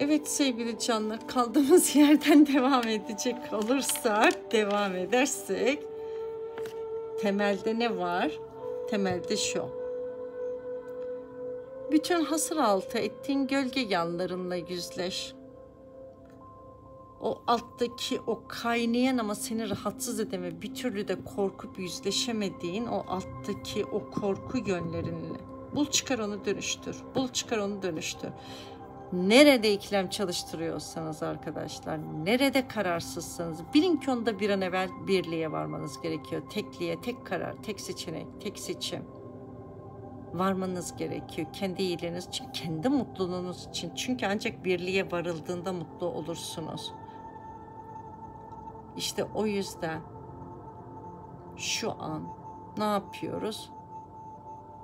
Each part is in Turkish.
Evet sevgili canlar kaldığımız yerden devam edecek olursak, devam edersek temelde ne var? Temelde şu. Bütün hasır altı ettiğin gölge yanlarınla yüzleş. O alttaki o kaynayan ama seni rahatsız eden ve bir türlü de korkup yüzleşemediğin o alttaki o korku yönlerinle. Bul çıkar onu dönüştür. Bul çıkar onu dönüştür. Nerede ikilem çalıştırıyorsanız arkadaşlar, nerede kararsızsanız bilin ki onda bir an evvel birliğe varmanız gerekiyor. Tekliğe, tek karar, tek seçenek, tek seçim varmanız gerekiyor. Kendi iyiliğiniz için, kendi mutluluğunuz için. Çünkü ancak birliğe varıldığında mutlu olursunuz. İşte o yüzden şu an ne yapıyoruz?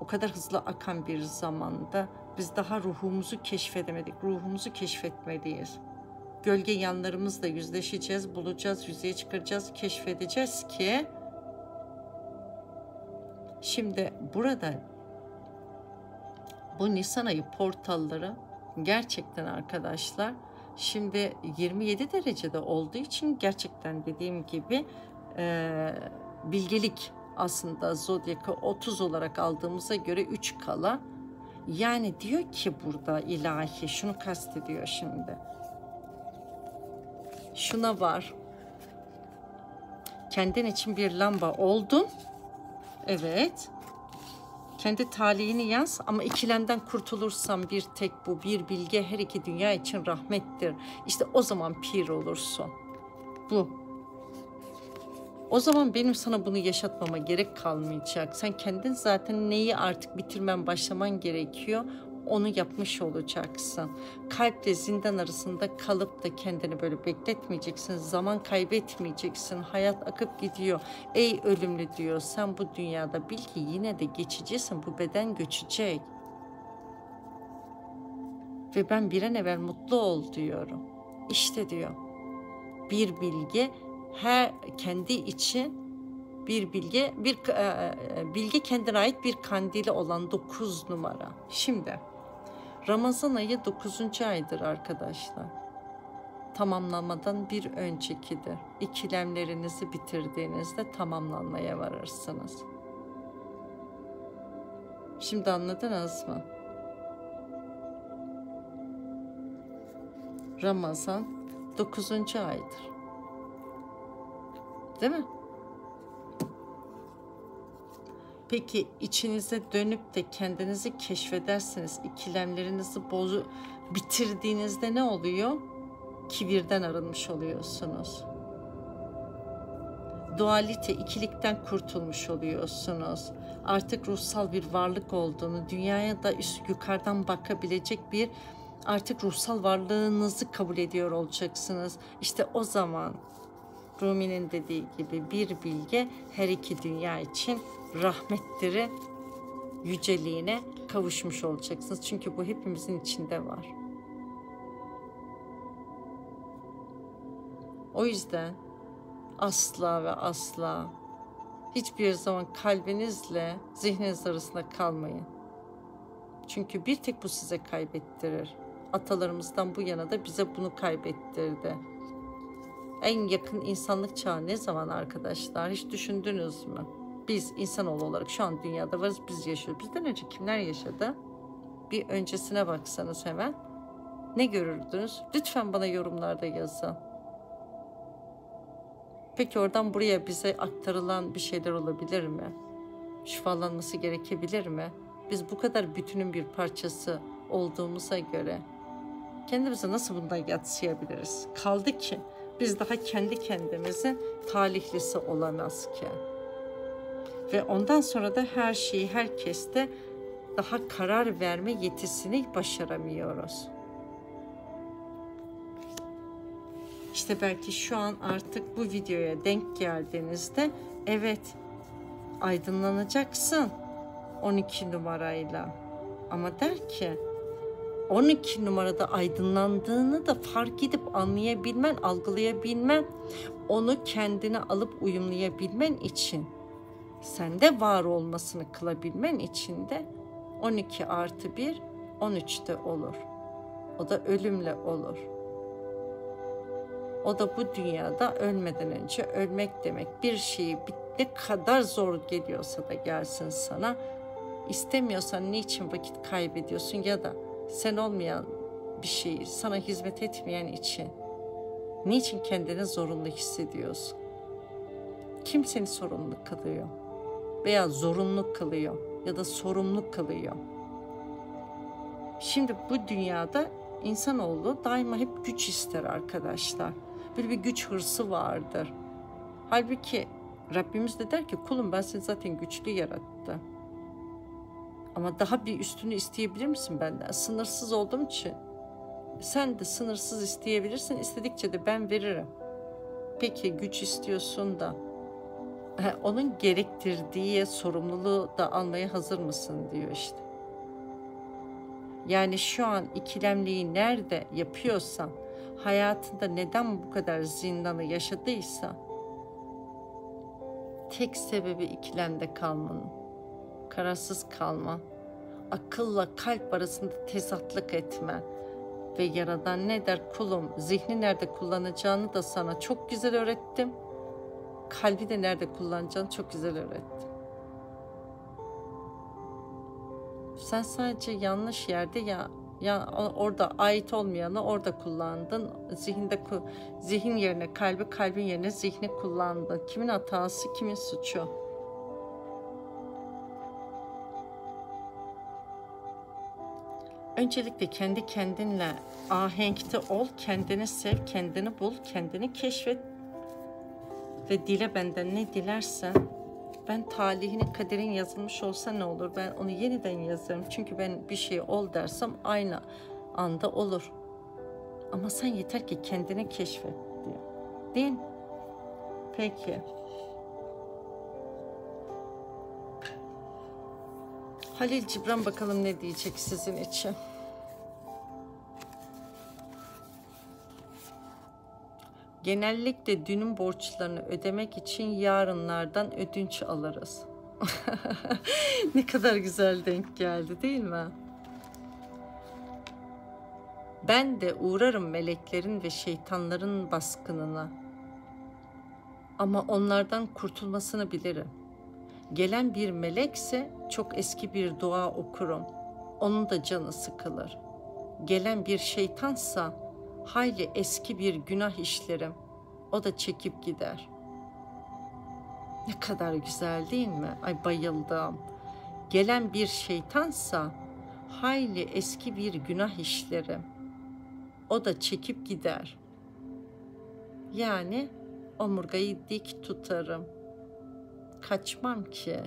O kadar hızlı akan bir zamanda biz daha ruhumuzu keşfedemedik. Ruhumuzu keşfetmeliyiz. Gölge yanlarımızla yüzleşeceğiz, bulacağız, yüzeye çıkaracağız, keşfedeceğiz ki şimdi burada bu Nisan ayı portalları gerçekten arkadaşlar şimdi 27 derecede olduğu için gerçekten dediğim gibi e, bilgelik aslında zodyakı 30 olarak aldığımıza göre 3 kala yani diyor ki burada ilahi şunu kastediyor şimdi. Şuna var. Kendin için bir lamba oldun. Evet. Kendi talihini yaz ama ikilemden kurtulursan bir tek bu bir bilge her iki dünya için rahmettir. İşte o zaman pir olursun. Bu. O zaman benim sana bunu yaşatmama gerek kalmayacak. Sen kendin zaten neyi artık bitirmen başlaman gerekiyor onu yapmış olacaksın. Kalple zindan arasında kalıp da kendini böyle bekletmeyeceksin. Zaman kaybetmeyeceksin. Hayat akıp gidiyor. Ey ölümlü diyor sen bu dünyada bil ki yine de geçicisin. Bu beden göçecek. Ve ben bir an evvel mutlu ol diyorum. İşte diyor. Bir bilgi her kendi için bir bilgi, bir e, e, bilgi kendine ait bir kandili olan 9 numara. Şimdi Ramazan ayı 9. aydır arkadaşlar. Tamamlamadan bir öncekidir. İkilemlerinizi bitirdiğinizde tamamlanmaya varırsınız. Şimdi anladınız mı? Ramazan 9. aydır. Değil mi? Peki içinize dönüp de kendinizi keşfedersiniz. ikilemlerinizi bozu bitirdiğinizde ne oluyor? Kibirden arınmış oluyorsunuz. Dualite, ikilikten kurtulmuş oluyorsunuz. Artık ruhsal bir varlık olduğunu, dünyaya da üst yukarıdan bakabilecek bir artık ruhsal varlığınızı kabul ediyor olacaksınız. İşte o zaman Rumi'nin dediği gibi bir bilge her iki dünya için rahmetleri yüceliğine kavuşmuş olacaksınız. Çünkü bu hepimizin içinde var. O yüzden asla ve asla hiçbir zaman kalbinizle zihniniz arasında kalmayın. Çünkü bir tek bu size kaybettirir. Atalarımızdan bu yana da bize bunu kaybettirdi. En yakın insanlık çağı ne zaman arkadaşlar? Hiç düşündünüz mü? Biz insanoğlu olarak şu an dünyada varız, biz yaşıyoruz. Bizden önce kimler yaşadı? Bir öncesine baksanız hemen. Ne görürdünüz? Lütfen bana yorumlarda yazın. Peki oradan buraya bize aktarılan bir şeyler olabilir mi? Şifalanması gerekebilir mi? Biz bu kadar bütünün bir parçası olduğumuza göre kendimize nasıl bundan yatsıyabiliriz? Kaldı ki biz daha kendi kendimizin talihlisi olamazken. Ve ondan sonra da her şeyi herkeste daha karar verme yetisini başaramıyoruz. İşte belki şu an artık bu videoya denk geldiğinizde evet aydınlanacaksın 12 numarayla. Ama der ki 12 numarada aydınlandığını da fark edip anlayabilmen, algılayabilmen, onu kendine alıp uyumlayabilmen için, sende var olmasını kılabilmen için de 12 artı 1, 13'te olur. O da ölümle olur. O da bu dünyada ölmeden önce ölmek demek. Bir şeyi ne kadar zor geliyorsa da gelsin sana. İstemiyorsan niçin vakit kaybediyorsun ya da sen olmayan bir şeyi sana hizmet etmeyen için niçin kendini zorunlu hissediyorsun? Kim seni sorumlu kılıyor? Veya zorunlu kılıyor ya da sorumlu kılıyor? Şimdi bu dünyada insanoğlu daima hep güç ister arkadaşlar. Böyle bir güç hırsı vardır. Halbuki Rabbimiz de der ki kulum ben seni zaten güçlü yarattım. Ama daha bir üstünü isteyebilir misin benden? Sınırsız olduğum için. Sen de sınırsız isteyebilirsin. İstedikçe de ben veririm. Peki güç istiyorsun da onun gerektirdiği sorumluluğu da almaya hazır mısın diyor işte. Yani şu an ikilemliği nerede yapıyorsan, hayatında neden bu kadar zindanı yaşadıysa, tek sebebi ikilemde kalmanın, kararsız kalma, akılla kalp arasında tezatlık etme ve Yaradan ne der kulum, zihni nerede kullanacağını da sana çok güzel öğrettim. Kalbi de nerede kullanacağını çok güzel öğrettim. Sen sadece yanlış yerde ya ya orada ait olmayanı orada kullandın. Zihinde zihin yerine kalbi, kalbin yerine zihni kullandın. Kimin hatası, kimin suçu? Öncelikle kendi kendinle ahenkte ol, kendini sev, kendini bul, kendini keşfet ve dile benden ne dilersen ben talihinin kaderin yazılmış olsa ne olur? Ben onu yeniden yazarım. Çünkü ben bir şey ol dersem aynı anda olur. Ama sen yeter ki kendini keşfet diyor. Değil? Peki. Halil Cibran bakalım ne diyecek sizin için. Genellikle dünün borçlarını ödemek için yarınlardan ödünç alırız. ne kadar güzel denk geldi değil mi? Ben de uğrarım meleklerin ve şeytanların baskınına. Ama onlardan kurtulmasını bilirim. Gelen bir melekse çok eski bir dua okurum. Onun da canı sıkılır. Gelen bir şeytansa hayli eski bir günah işlerim. O da çekip gider. Ne kadar güzel değil mi? Ay bayıldım. Gelen bir şeytansa hayli eski bir günah işlerim. O da çekip gider. Yani omurgayı dik tutarım. Kaçmam ki.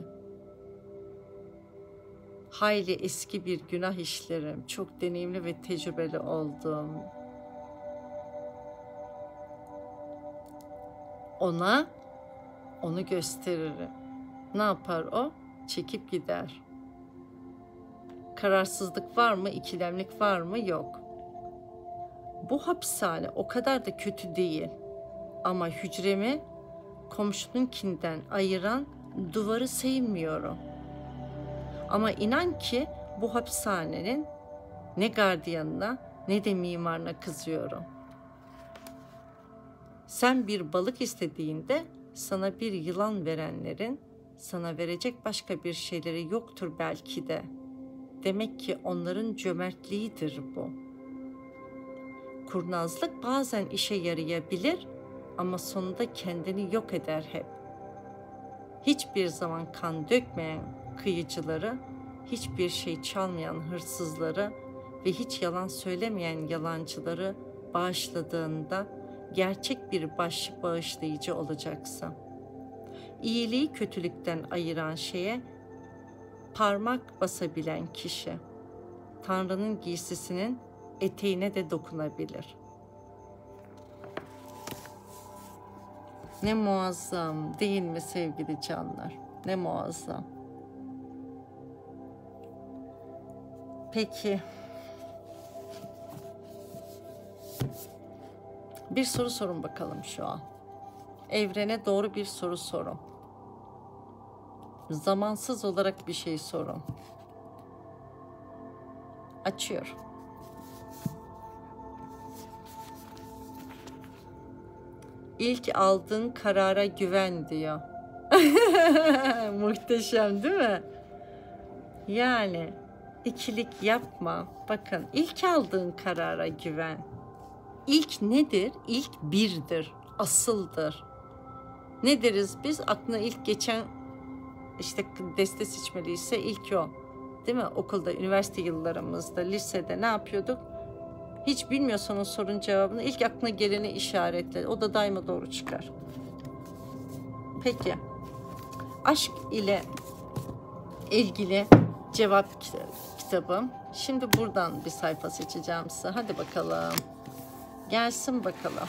Hayli eski bir günah işlerim. Çok deneyimli ve tecrübeli oldum. ona onu gösteririm. Ne yapar o? Çekip gider. Kararsızlık var mı? İkilemlik var mı? Yok. Bu hapishane o kadar da kötü değil. Ama hücremi komşununkinden ayıran duvarı sevmiyorum. Ama inan ki bu hapishanenin ne gardiyanına ne de mimarına kızıyorum.'' Sen bir balık istediğinde sana bir yılan verenlerin sana verecek başka bir şeyleri yoktur belki de. Demek ki onların cömertliğidir bu. Kurnazlık bazen işe yarayabilir ama sonunda kendini yok eder hep. Hiçbir zaman kan dökmeyen kıyıcıları, hiçbir şey çalmayan hırsızları ve hiç yalan söylemeyen yalancıları bağışladığında gerçek bir baş bağışlayıcı olacaksın. İyiliği kötülükten ayıran şeye parmak basabilen kişi Tanrı'nın giysisinin eteğine de dokunabilir. Ne muazzam değil mi sevgili canlar? Ne muazzam. Peki Bir soru sorun bakalım şu an. Evrene doğru bir soru sorun. Zamansız olarak bir şey sorun. Açıyor. İlk aldığın karara güven diyor. Muhteşem değil mi? Yani ikilik yapma. Bakın ilk aldığın karara güven. İlk nedir? İlk birdir, asıldır. Ne deriz biz? Aklına ilk geçen işte deste seçmeliyse ilk o. Değil mi? Okulda, üniversite yıllarımızda, lisede ne yapıyorduk? Hiç bilmiyorsan sorun cevabını ilk aklına geleni işaretle. O da daima doğru çıkar. Peki. Aşk ile ilgili cevap kitabım. Şimdi buradan bir sayfa seçeceğim size. Hadi bakalım. Gelsin bakalım.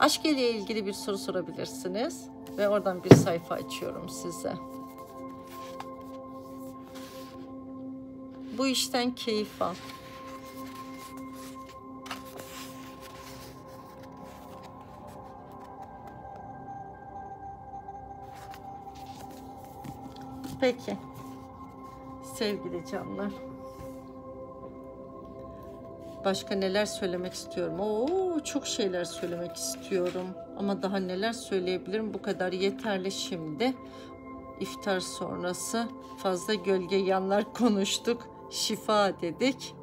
Aşk ile ilgili bir soru sorabilirsiniz ve oradan bir sayfa açıyorum size. Bu işten keyif al. Peki. Sevgili canlar. Başka neler söylemek istiyorum? Oo, çok şeyler söylemek istiyorum. Ama daha neler söyleyebilirim? Bu kadar yeterli şimdi. İftar sonrası fazla gölge yanlar konuştuk. Şifa dedik.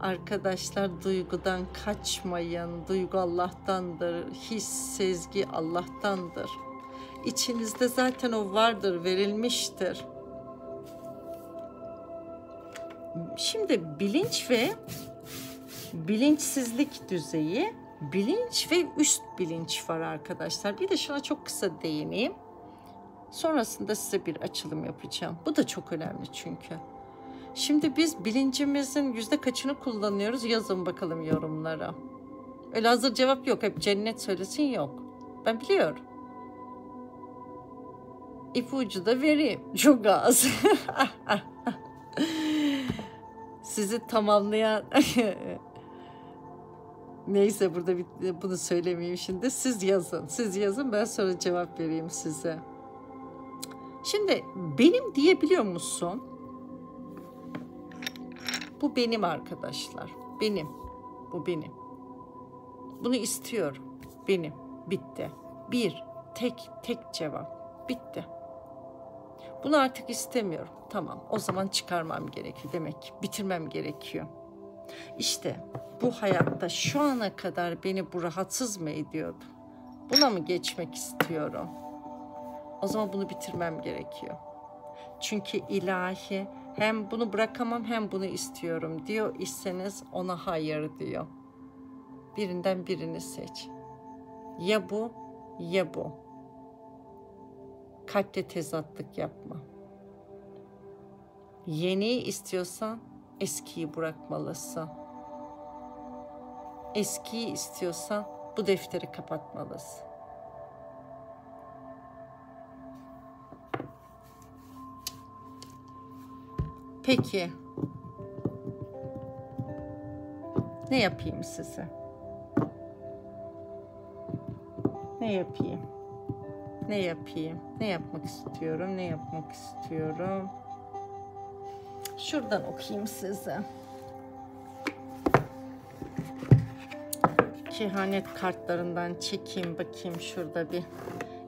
Arkadaşlar duygudan kaçmayın. Duygu Allah'tandır. His, sezgi Allah'tandır. İçinizde zaten o vardır, verilmiştir. Şimdi bilinç ve bilinçsizlik düzeyi, bilinç ve üst bilinç var arkadaşlar. Bir de şuna çok kısa değineyim. Sonrasında size bir açılım yapacağım. Bu da çok önemli çünkü. Şimdi biz bilincimizin yüzde kaçını kullanıyoruz? Yazın bakalım yorumlara. Öyle hazır cevap yok. Hep cennet söylesin yok. Ben biliyorum. İpucu da vereyim. Çok az. Sizi tamamlayan Neyse burada bir, bunu söylemeyeyim şimdi. Siz yazın. Siz yazın ben sonra cevap vereyim size. Şimdi benim diyebiliyor musun? Bu benim arkadaşlar. Benim. Bu benim. Bunu istiyorum. Benim. Bitti. Bir. Tek tek cevap. Bitti. Bunu artık istemiyorum. Tamam. O zaman çıkarmam gerekiyor demek. Bitirmem gerekiyor. İşte bu hayatta şu ana kadar beni bu rahatsız mı ediyordu? Buna mı geçmek istiyorum? O zaman bunu bitirmem gerekiyor. Çünkü ilahi hem bunu bırakamam hem bunu istiyorum diyor iseniz ona hayır diyor. Birinden birini seç. Ya bu ya bu. Kalpte tezatlık yapma. Yeniyi istiyorsan eskiyi bırakmalısın. Eskiyi istiyorsan bu defteri kapatmalısın. Peki. Ne yapayım size? Ne yapayım? Ne yapayım? Ne yapmak istiyorum? Ne yapmak istiyorum? Şuradan okuyayım size. Kehanet kartlarından çekeyim bakayım şurada bir.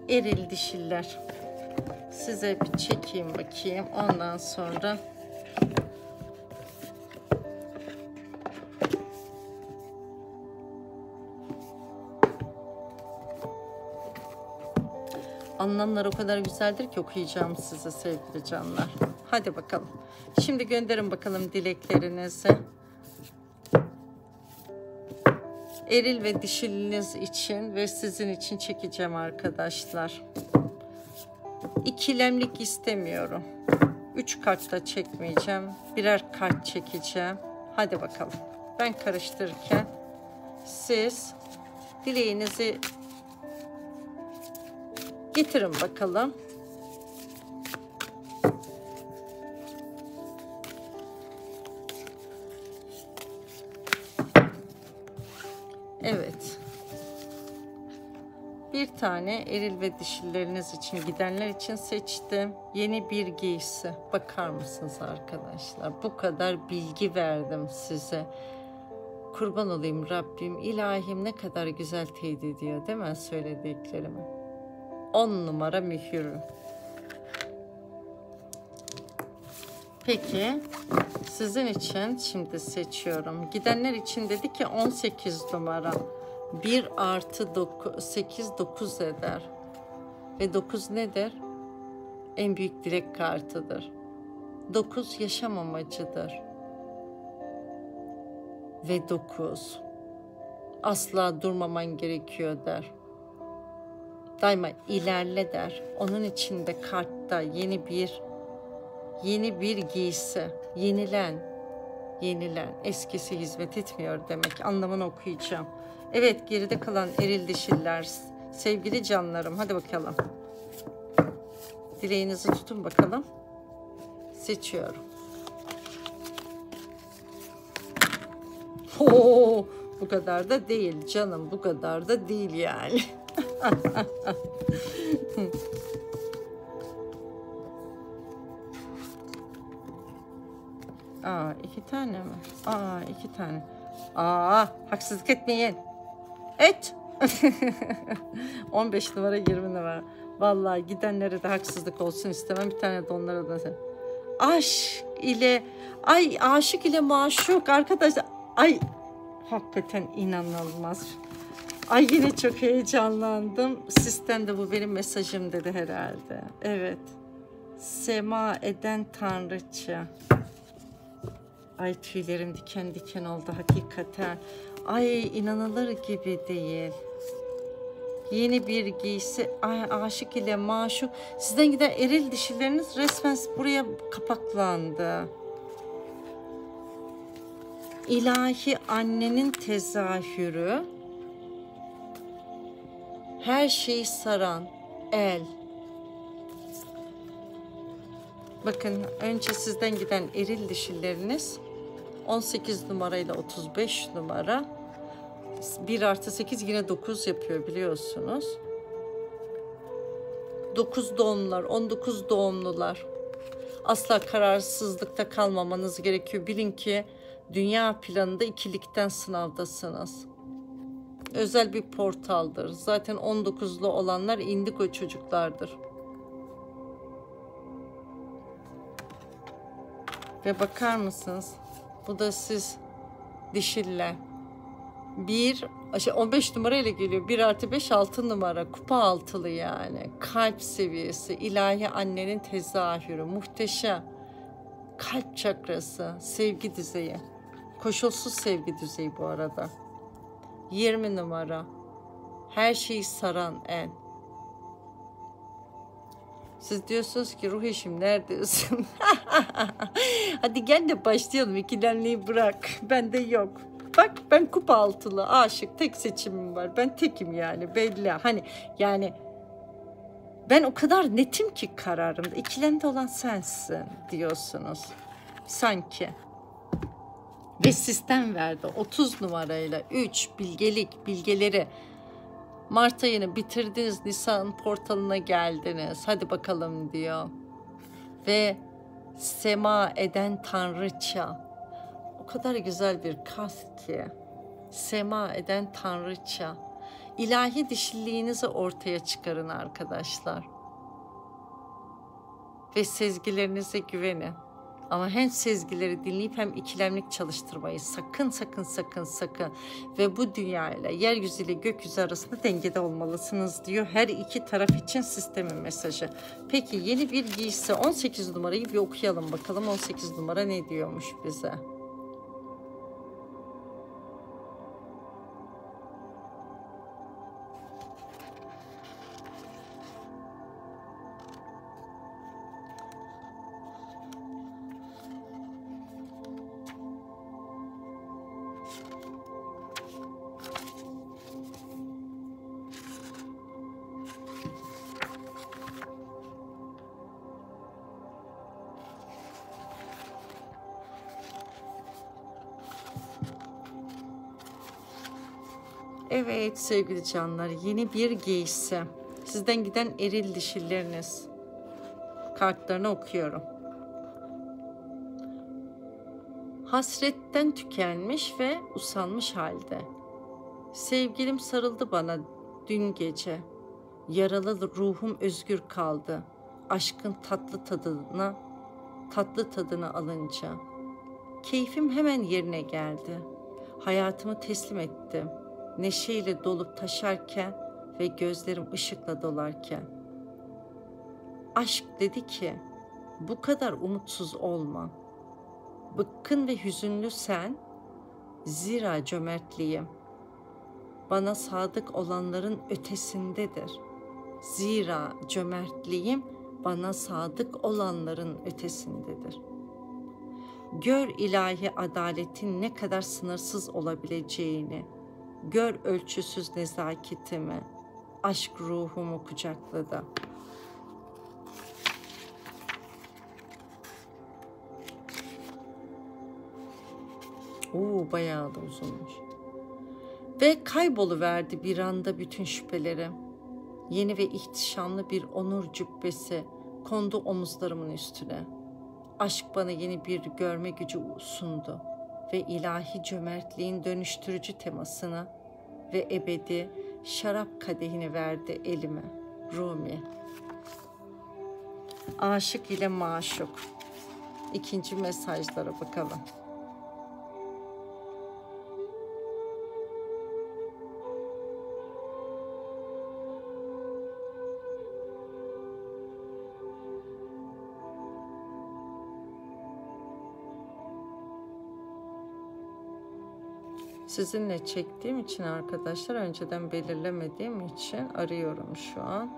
Eril dişiller. Size bir çekeyim bakayım. Ondan sonra Anlamlar o kadar güzeldir ki okuyacağım size sevgili canlar. Hadi bakalım. Şimdi gönderin bakalım dileklerinizi. Eril ve dişiliniz için ve sizin için çekeceğim arkadaşlar. İkilemlik istemiyorum. Üç kart da çekmeyeceğim. Birer kart çekeceğim. Hadi bakalım. Ben karıştırırken siz dileğinizi getirin bakalım. Evet. Bir tane eril ve dişileriniz için gidenler için seçtim. Yeni bir giysi. Bakar mısınız arkadaşlar? Bu kadar bilgi verdim size. kurban olayım Rabbim, ilahim ne kadar güzel teyit ediyor değil mi söylediklerimi? On numara mühür. Peki sizin için şimdi seçiyorum. Gidenler için dedi ki 18 numara. 1 artı 9, 8 9 eder. Ve 9 nedir? En büyük dilek kartıdır. 9 yaşam amacıdır. Ve 9 asla durmaman gerekiyor der. Daima ilerle der. Onun içinde kartta yeni bir yeni bir giysi, yenilen, yenilen, eskisi hizmet etmiyor demek anlamını okuyacağım. Evet geride kalan eril dişiller, sevgili canlarım hadi bakalım. Dileğinizi tutun bakalım. Seçiyorum. Oo, bu kadar da değil canım bu kadar da değil yani. Aa iki tane mi? Aa iki tane. Aa haksızlık etmeyin. Et. 15 numara 20 numara. Vallahi gidenlere de haksızlık olsun istemem. Bir tane de onlara da. Aşk ile ay aşık ile maşuk arkadaşlar. Ay hakikaten inanılmaz. Ay yine çok heyecanlandım. Sistem de bu benim mesajım dedi herhalde. Evet. Sema eden tanrıça. Ay tüylerim diken diken oldu hakikaten. Ay inanılır gibi değil. Yeni bir giysi, ay, aşık ile maşuk. Sizden giden eril dişileriniz resmen buraya kapaklandı. İlahi annenin tezahürü, her şeyi saran el. Bakın önce sizden giden eril dişileriniz 18 numarayla 35 numara 1 artı 8 yine 9 yapıyor biliyorsunuz. 9 doğumlular, 19 doğumlular. Asla kararsızlıkta kalmamanız gerekiyor. Bilin ki dünya planında ikilikten sınavdasınız. Özel bir portaldır. Zaten 19'lu olanlar indigo çocuklardır. Ve bakar mısınız? Bu da siz dişiller. 1 şey 15 numara ile geliyor. 1 artı 5 6 numara. Kupa altılı yani. Kalp seviyesi. ilahi annenin tezahürü. Muhteşem. Kalp çakrası. Sevgi düzeyi. Koşulsuz sevgi düzeyi bu arada. 20 numara. Her şeyi saran en. Siz diyorsunuz ki ruh eşim neredesin? Hadi gel de başlayalım. İkilemliği bırak. Bende yok. Bak ben kupa altılı aşık tek seçimim var. Ben tekim yani belli. Hani yani ben o kadar netim ki kararımda. İkilemde olan sensin diyorsunuz. Sanki. Ve sistem verdi 30 numarayla 3 bilgelik bilgeleri Mart ayını bitirdiniz, Nisan portalına geldiniz. Hadi bakalım diyor. Ve sema eden tanrıça. O kadar güzel bir kast ki. Sema eden tanrıça. İlahi dişiliğinizi ortaya çıkarın arkadaşlar. Ve sezgilerinize güvenin. Ama hem sezgileri dinleyip hem ikilemlik çalıştırmayı sakın sakın sakın sakın ve bu dünya ile yeryüzü ile gökyüzü arasında dengede olmalısınız diyor her iki taraf için sistemin mesajı. Peki yeni bir giysi 18 numarayı bir okuyalım bakalım 18 numara ne diyormuş bize. Evet sevgili canlar yeni bir giysi. Sizden giden eril dişilleriniz. Kartlarını okuyorum. Hasretten tükenmiş ve usanmış halde. Sevgilim sarıldı bana dün gece. Yaralı ruhum özgür kaldı. Aşkın tatlı tadına, tatlı tadını alınca. Keyfim hemen yerine geldi. Hayatımı teslim ettim. Neşeyle dolup taşarken ve gözlerim ışıkla dolarken. Aşk dedi ki, bu kadar umutsuz olma. Bıkkın ve hüzünlü sen, zira cömertliğim. Bana sadık olanların ötesindedir. Zira cömertliğim bana sadık olanların ötesindedir. Gör ilahi adaletin ne kadar sınırsız olabileceğini, gör ölçüsüz nezaketimi, aşk ruhumu kucakladı. Oo bayağı da uzunmuş. Ve kayboluverdi bir anda bütün şüphelerim. Yeni ve ihtişamlı bir onur cübbesi kondu omuzlarımın üstüne. Aşk bana yeni bir görme gücü sundu ve ilahi cömertliğin dönüştürücü temasını ve ebedi şarap kadehini verdi elime. Rumi. Aşık ile maşuk. İkinci mesajlara bakalım. Sizinle çektiğim için arkadaşlar önceden belirlemediğim için arıyorum şu an.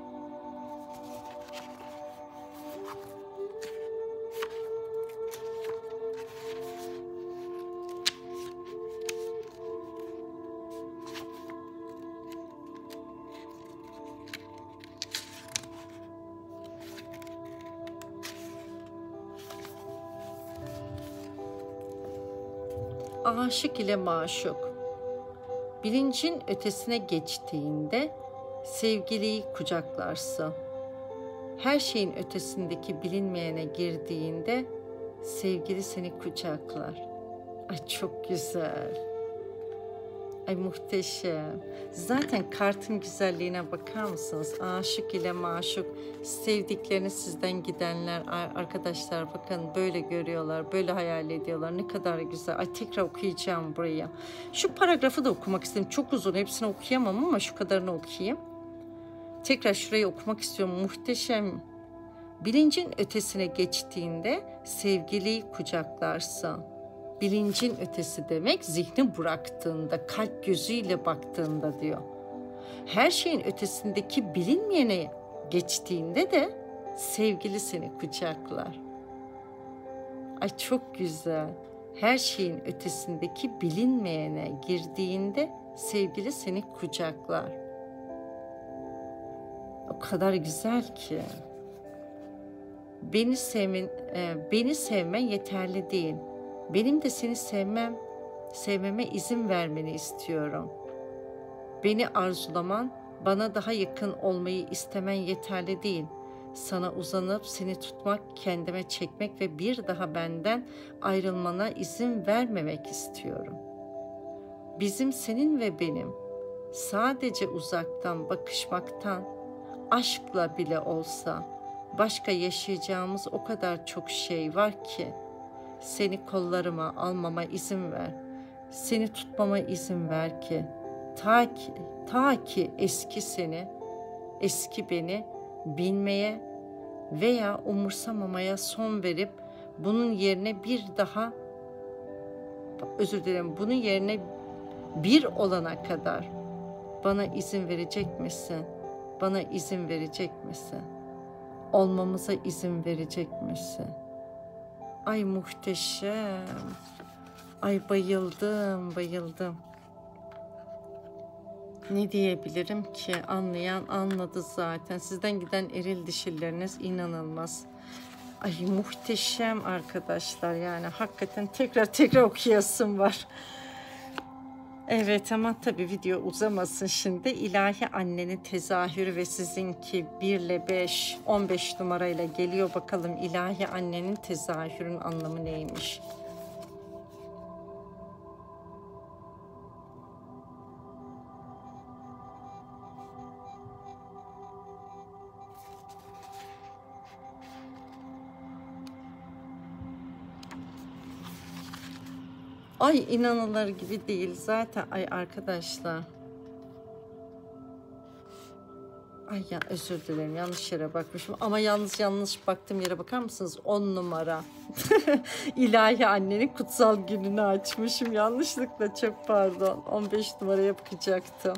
aşık ile maşuk. Bilincin ötesine geçtiğinde sevgiliyi kucaklarsın. Her şeyin ötesindeki bilinmeyene girdiğinde sevgili seni kucaklar. Ay çok güzel. Ay muhteşem. Zaten kartın güzelliğine bakar mısınız? Aşık ile maşuk sevdiklerini sizden gidenler arkadaşlar bakın böyle görüyorlar, böyle hayal ediyorlar. Ne kadar güzel. Ay tekrar okuyacağım burayı. Şu paragrafı da okumak istedim. Çok uzun. Hepsini okuyamam ama şu kadarını okuyayım. Tekrar şurayı okumak istiyorum. Muhteşem. Bilincin ötesine geçtiğinde sevgiliyi kucaklarsın bilincin ötesi demek zihni bıraktığında, kalp gözüyle baktığında diyor. Her şeyin ötesindeki bilinmeyene geçtiğinde de sevgili seni kucaklar. Ay çok güzel. Her şeyin ötesindeki bilinmeyene girdiğinde sevgili seni kucaklar. O kadar güzel ki. Beni sevmen, e, beni sevmen yeterli değil benim de seni sevmem, sevmeme izin vermeni istiyorum. Beni arzulaman, bana daha yakın olmayı istemen yeterli değil. Sana uzanıp seni tutmak, kendime çekmek ve bir daha benden ayrılmana izin vermemek istiyorum. Bizim senin ve benim sadece uzaktan bakışmaktan, aşkla bile olsa başka yaşayacağımız o kadar çok şey var ki.'' Seni kollarıma almama izin ver. Seni tutmama izin ver ki ta ki ta ki eski seni, eski beni bilmeye veya umursamamaya son verip bunun yerine bir daha özür dilerim bunun yerine bir olana kadar bana izin verecek misin? Bana izin verecek misin? Olmamıza izin verecek misin? Ay muhteşem. Ay bayıldım, bayıldım. Ne diyebilirim ki? Anlayan anladı zaten. Sizden giden eril dişilleriniz inanılmaz. Ay muhteşem arkadaşlar yani hakikaten tekrar tekrar okuyasım var. Evet ama tabii video uzamasın şimdi. İlahi annenin tezahürü ve sizinki 1 ile 5, 15 numarayla geliyor. Bakalım ilahi annenin tezahürün anlamı neymiş? Ay inanılır gibi değil zaten. Ay arkadaşlar. Ay ya özür dilerim yanlış yere bakmışım ama yalnız yanlış baktığım yere bakar mısınız? 10 numara. İlahi annenin kutsal gününü açmışım yanlışlıkla çok pardon. 15 numaraya bakacaktım.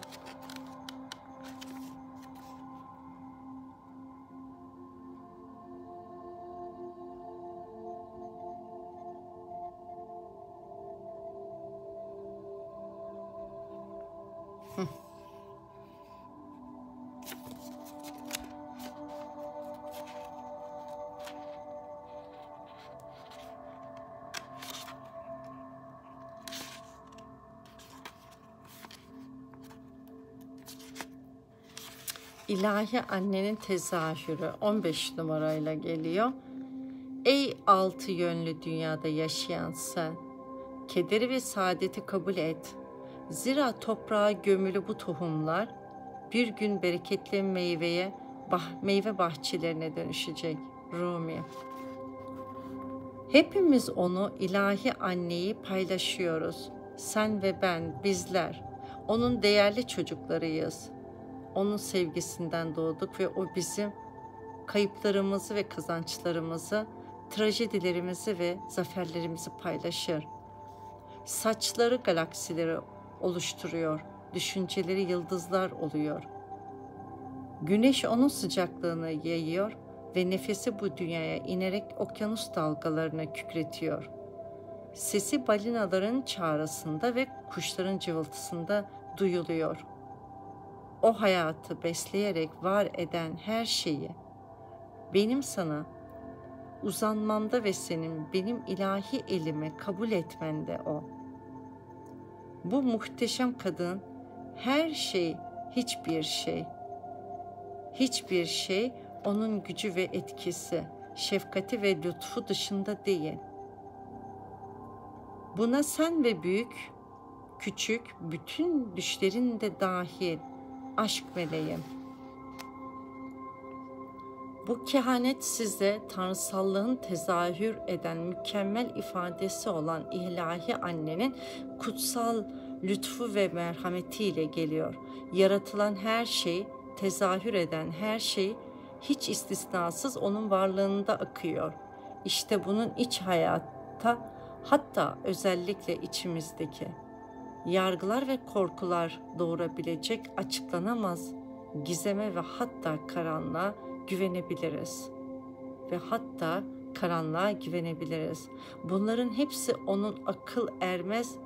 İlahi annenin tezahürü 15 numarayla geliyor. Ey altı yönlü dünyada yaşayan sen, kederi ve saadeti kabul et. Zira toprağa gömülü bu tohumlar bir gün bereketli meyveye, bah, meyve bahçelerine dönüşecek. Rumi. Hepimiz onu ilahi anneyi paylaşıyoruz. Sen ve ben, bizler. Onun değerli çocuklarıyız onun sevgisinden doğduk ve o bizim kayıplarımızı ve kazançlarımızı, trajedilerimizi ve zaferlerimizi paylaşır. Saçları galaksileri oluşturuyor, düşünceleri yıldızlar oluyor. Güneş onun sıcaklığını yayıyor ve nefesi bu dünyaya inerek okyanus dalgalarına kükretiyor. Sesi balinaların çağrısında ve kuşların cıvıltısında duyuluyor.'' O hayatı besleyerek var eden her şeyi benim sana uzanmamda ve senin benim ilahi elime kabul etmende o. Bu muhteşem kadın her şey, hiçbir şey, hiçbir şey onun gücü ve etkisi, şefkati ve lütfu dışında değil. Buna sen ve büyük, küçük, bütün düşlerin de dahil aşk meleğim. Bu kehanet size tanrısallığın tezahür eden mükemmel ifadesi olan ilahi annenin kutsal lütfu ve merhametiyle geliyor. Yaratılan her şey, tezahür eden her şey hiç istisnasız onun varlığında akıyor. İşte bunun iç hayatta hatta özellikle içimizdeki yargılar ve korkular doğurabilecek açıklanamaz gizeme ve hatta karanlığa güvenebiliriz. Ve hatta karanlığa güvenebiliriz. Bunların hepsi onun akıl ermez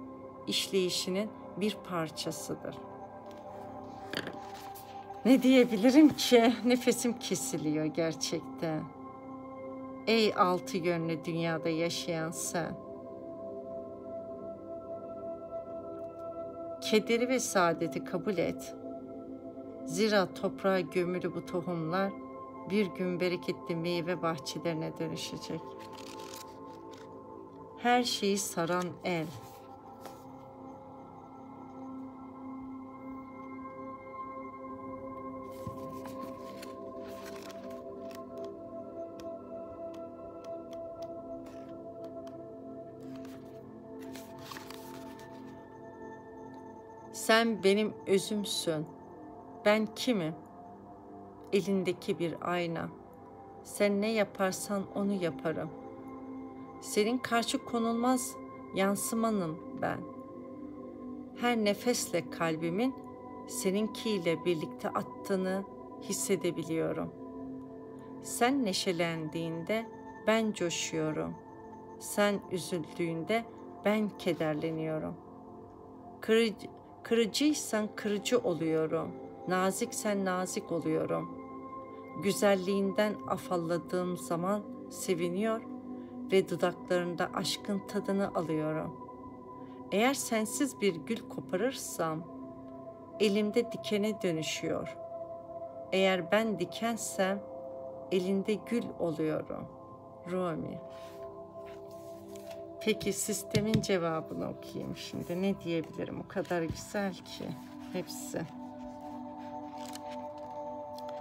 işleyişinin bir parçasıdır. Ne diyebilirim ki? Nefesim kesiliyor gerçekten. Ey altı yönlü dünyada yaşayan sen. Kederi ve saadeti kabul et. Zira toprağa gömülü bu tohumlar bir gün bereketli meyve bahçelerine dönüşecek. Her şeyi saran el, Sen benim özümsün. Ben kimim? Elindeki bir ayna. Sen ne yaparsan onu yaparım. Senin karşı konulmaz yansımanım ben. Her nefesle kalbimin seninkiyle birlikte attığını hissedebiliyorum. Sen neşelendiğinde ben coşuyorum. Sen üzüldüğünde ben kederleniyorum. Kırıcı, Kırıcıysan kırıcı oluyorum. Naziksen nazik oluyorum. Güzelliğinden afalladığım zaman seviniyor ve dudaklarında aşkın tadını alıyorum. Eğer sensiz bir gül koparırsam elimde dikene dönüşüyor. Eğer ben dikensem elinde gül oluyorum. Rumi Peki sistemin cevabını okuyayım şimdi. Ne diyebilirim? O kadar güzel ki hepsi.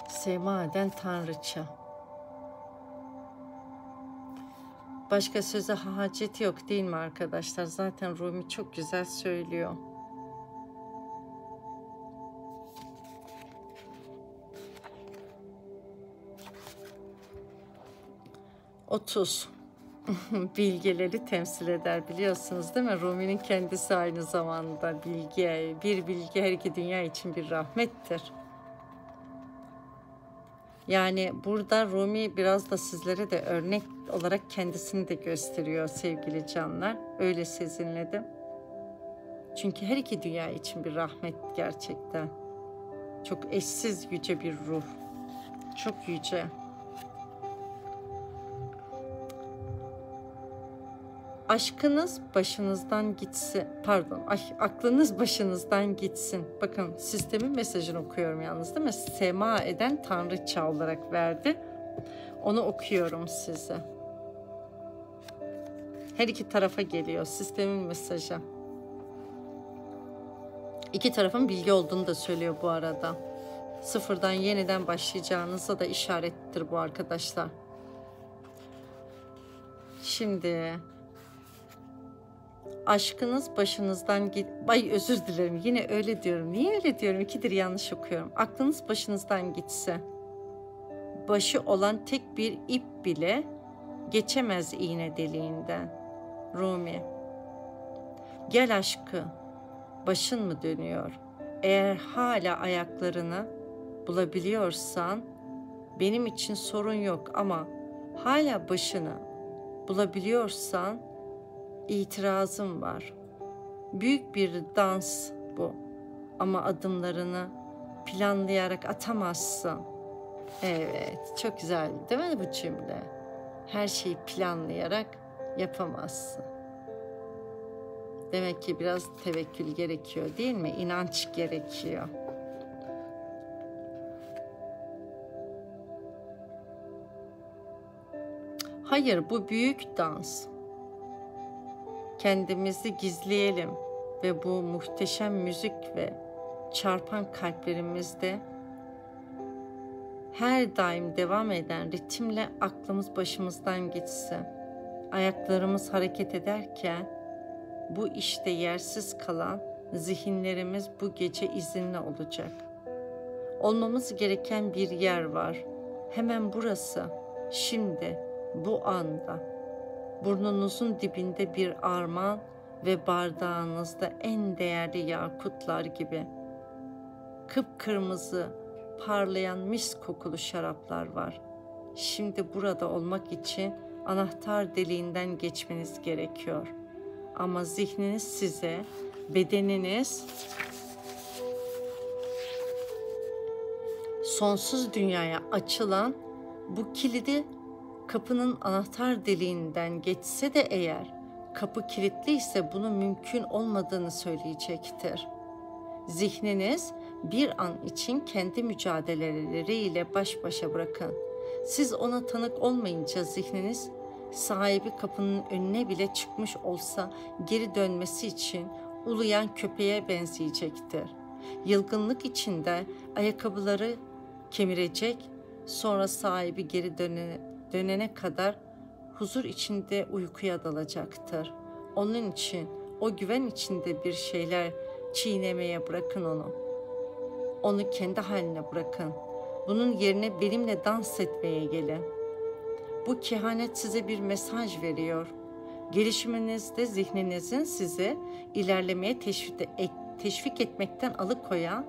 Semaden Tanrıça. Başka söze hacet yok değil mi arkadaşlar? Zaten Rumi çok güzel söylüyor. Otuz bilgeleri temsil eder biliyorsunuz değil mi? Rumi'nin kendisi aynı zamanda bilge, bir bilge her iki dünya için bir rahmettir. Yani burada Rumi biraz da sizlere de örnek olarak kendisini de gösteriyor sevgili canlar. Öyle sezinledim. Çünkü her iki dünya için bir rahmet gerçekten. Çok eşsiz yüce bir ruh. Çok yüce. Aşkınız başınızdan gitsin. Pardon, aklınız başınızdan gitsin. Bakın sistemin mesajını okuyorum yalnız değil mi? Sema eden tanrıça olarak verdi. Onu okuyorum size. Her iki tarafa geliyor sistemin mesajı. İki tarafın bilgi olduğunu da söylüyor bu arada. Sıfırdan yeniden başlayacağınıza da işarettir bu arkadaşlar. Şimdi aşkınız başınızdan git... Ay özür dilerim yine öyle diyorum. Niye öyle diyorum? İkidir yanlış okuyorum. Aklınız başınızdan gitse. Başı olan tek bir ip bile geçemez iğne deliğinden. Rumi. Gel aşkı. Başın mı dönüyor? Eğer hala ayaklarını bulabiliyorsan benim için sorun yok ama hala başını bulabiliyorsan itirazım var. Büyük bir dans bu ama adımlarını planlayarak atamazsın. Evet, çok güzel değil mi bu cümle? Her şeyi planlayarak yapamazsın. Demek ki biraz tevekkül gerekiyor değil mi? İnanç gerekiyor. Hayır, bu büyük dans kendimizi gizleyelim ve bu muhteşem müzik ve çarpan kalplerimizde her daim devam eden ritimle aklımız başımızdan gitsin. Ayaklarımız hareket ederken bu işte yersiz kalan zihinlerimiz bu gece izinli olacak. Olmamız gereken bir yer var. Hemen burası, şimdi, bu anda.'' Burnunuzun dibinde bir armağan ve bardağınızda en değerli yakutlar gibi. Kıpkırmızı, parlayan mis kokulu şaraplar var. Şimdi burada olmak için anahtar deliğinden geçmeniz gerekiyor. Ama zihniniz size, bedeniniz sonsuz dünyaya açılan bu kilidi kapının anahtar deliğinden geçse de eğer kapı kilitliyse bunu mümkün olmadığını söyleyecektir. Zihniniz bir an için kendi mücadeleleriyle baş başa bırakın. Siz ona tanık olmayınca zihniniz sahibi kapının önüne bile çıkmış olsa geri dönmesi için uluyan köpeğe benzeyecektir. Yılgınlık içinde ayakkabıları kemirecek, sonra sahibi geri dönene, dönene kadar huzur içinde uykuya dalacaktır. Onun için o güven içinde bir şeyler çiğnemeye bırakın onu. Onu kendi haline bırakın. Bunun yerine benimle dans etmeye gelin. Bu kehanet size bir mesaj veriyor. Gelişiminizde zihninizin sizi ilerlemeye teşvik, teşvik etmekten alıkoyan,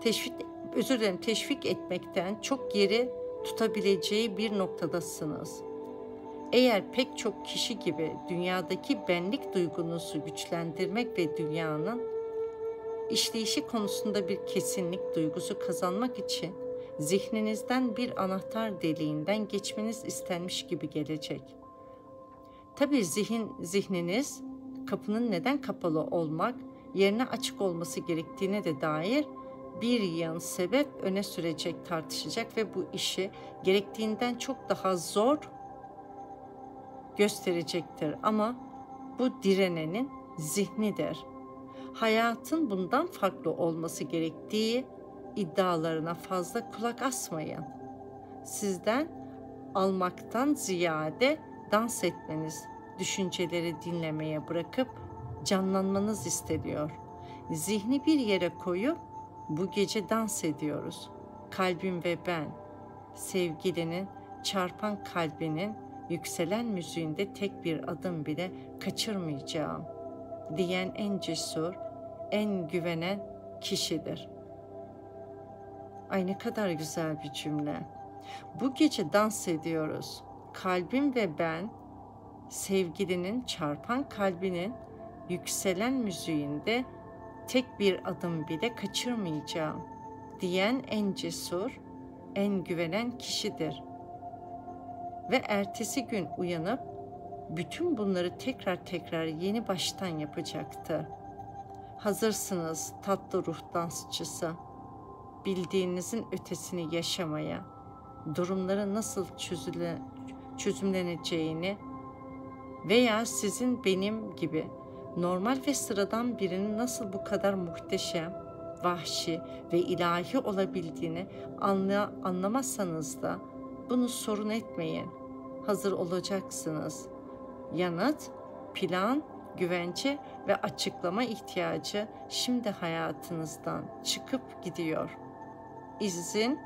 teşvik, özür dilerim, teşvik etmekten çok geri tutabileceği bir noktadasınız. Eğer pek çok kişi gibi dünyadaki benlik duygunuzu güçlendirmek ve dünyanın işleyişi konusunda bir kesinlik duygusu kazanmak için zihninizden bir anahtar deliğinden geçmeniz istenmiş gibi gelecek. Tabii zihin zihniniz kapının neden kapalı olmak yerine açık olması gerektiğine de dair bir yığın sebep öne sürecek, tartışacak ve bu işi gerektiğinden çok daha zor gösterecektir. Ama bu direnenin zihnidir. Hayatın bundan farklı olması gerektiği iddialarına fazla kulak asmayın. Sizden almaktan ziyade dans etmeniz, düşünceleri dinlemeye bırakıp canlanmanız isteniyor. Zihni bir yere koyup bu gece dans ediyoruz. Kalbim ve ben, sevgilinin çarpan kalbinin yükselen müziğinde tek bir adım bile kaçırmayacağım diyen en cesur, en güvenen kişidir. Ay ne kadar güzel bir cümle. Bu gece dans ediyoruz. Kalbim ve ben sevgilinin çarpan kalbinin yükselen müziğinde tek bir adım bile kaçırmayacağım diyen en cesur, en güvenen kişidir. Ve ertesi gün uyanıp bütün bunları tekrar tekrar yeni baştan yapacaktır. Hazırsınız tatlı ruh dansçısı. Bildiğinizin ötesini yaşamaya, durumların nasıl çözüle, çözümleneceğini veya sizin benim gibi normal ve sıradan birinin nasıl bu kadar muhteşem, vahşi ve ilahi olabildiğini anla, anlamazsanız da bunu sorun etmeyin. Hazır olacaksınız. Yanıt, plan, güvence ve açıklama ihtiyacı şimdi hayatınızdan çıkıp gidiyor. İzin,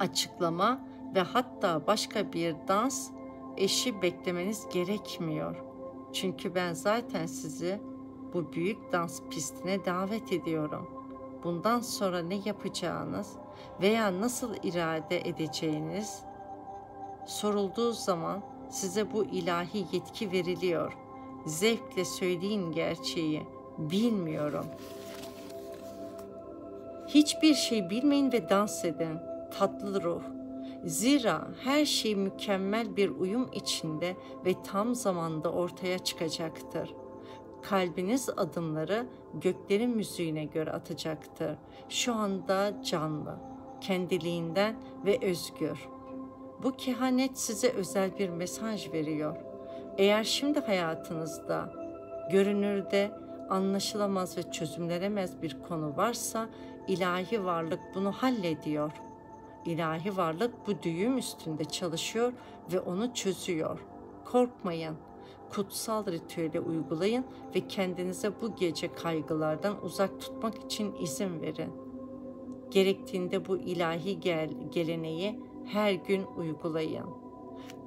açıklama ve hatta başka bir dans eşi beklemeniz gerekmiyor. Çünkü ben zaten sizi bu büyük dans pistine davet ediyorum. Bundan sonra ne yapacağınız veya nasıl irade edeceğiniz sorulduğu zaman size bu ilahi yetki veriliyor. Zevkle söyleyin gerçeği. Bilmiyorum. Hiçbir şey bilmeyin ve dans edin. Tatlı ruh. Zira her şey mükemmel bir uyum içinde ve tam zamanda ortaya çıkacaktır. Kalbiniz adımları göklerin müziğine göre atacaktır. Şu anda canlı, kendiliğinden ve özgür. Bu kehanet size özel bir mesaj veriyor. Eğer şimdi hayatınızda görünürde anlaşılamaz ve çözümlenemez bir konu varsa ilahi varlık bunu hallediyor. İlahi varlık bu düğüm üstünde çalışıyor ve onu çözüyor. Korkmayın. Kutsal ritüeli uygulayın ve kendinize bu gece kaygılardan uzak tutmak için izin verin. Gerektiğinde bu ilahi gel geleneği her gün uygulayın.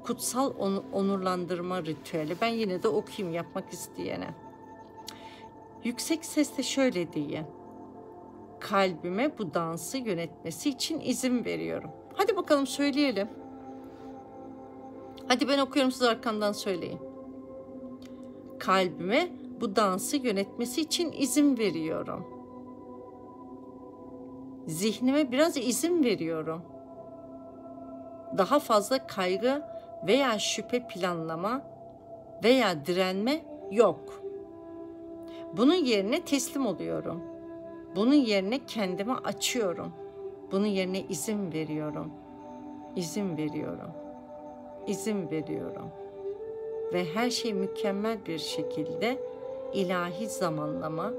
Kutsal onurlandırma ritüeli. Ben yine de okuyayım yapmak isteyene. Yüksek sesle şöyle deyin. Kalbime bu dansı yönetmesi için izin veriyorum. Hadi bakalım söyleyelim. Hadi ben okuyorum siz arkamdan söyleyin. Kalbime bu dansı yönetmesi için izin veriyorum. Zihnime biraz izin veriyorum daha fazla kaygı veya şüphe planlama veya direnme yok. Bunun yerine teslim oluyorum. Bunun yerine kendimi açıyorum. Bunun yerine izin veriyorum. İzin veriyorum. İzin veriyorum. Ve her şey mükemmel bir şekilde ilahi zamanlama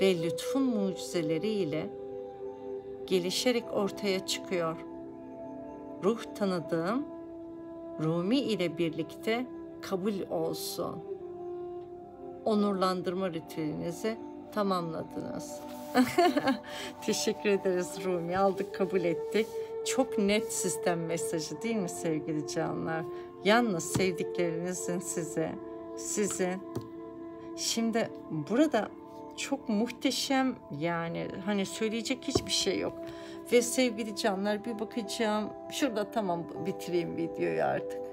ve lütfun mucizeleriyle gelişerek ortaya çıkıyor.'' ruh tanıdığım Rumi ile birlikte kabul olsun. Onurlandırma ritüelinizi tamamladınız. Teşekkür ederiz Rumi. Aldık, kabul ettik. Çok net sistem mesajı değil mi sevgili canlar? Yalnız sevdiklerinizin size, sizin. Şimdi burada çok muhteşem yani hani söyleyecek hiçbir şey yok. Ve sevgili canlar bir bakacağım. Şurada tamam bitireyim videoyu artık.